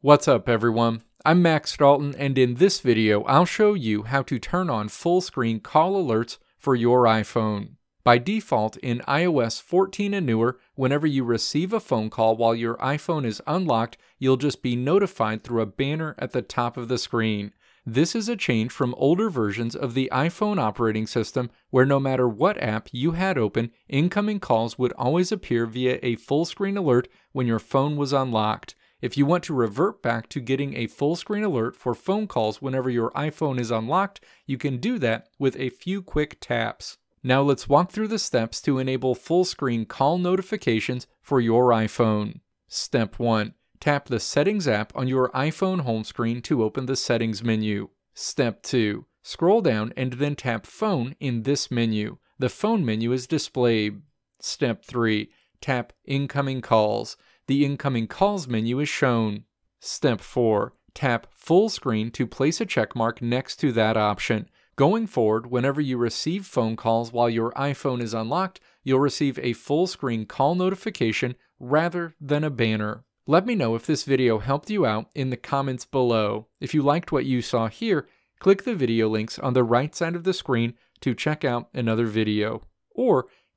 What's up everyone? I'm Max Dalton and in this video I'll show you how to turn on full screen call alerts for your iPhone. By default in iOS 14 and newer, whenever you receive a phone call while your iPhone is unlocked, you'll just be notified through a banner at the top of the screen. This is a change from older versions of the iPhone operating system where no matter what app you had open, incoming calls would always appear via a full screen alert when your phone was unlocked. If you want to revert back to getting a full screen alert for phone calls whenever your iPhone is unlocked, you can do that with a few quick taps. Now let's walk through the steps to enable full screen call notifications for your iPhone. Step 1. Tap the Settings app on your iPhone home screen to open the Settings menu. Step 2. Scroll down and then tap Phone in this menu. The Phone menu is displayed. Step 3. Tap Incoming Calls the incoming calls menu is shown. Step 4. Tap full screen to place a checkmark next to that option. Going forward, whenever you receive phone calls while your iPhone is unlocked, you'll receive a full screen call notification rather than a banner. Let me know if this video helped you out in the comments below. If you liked what you saw here, click the video links on the right side of the screen to check out another video. Or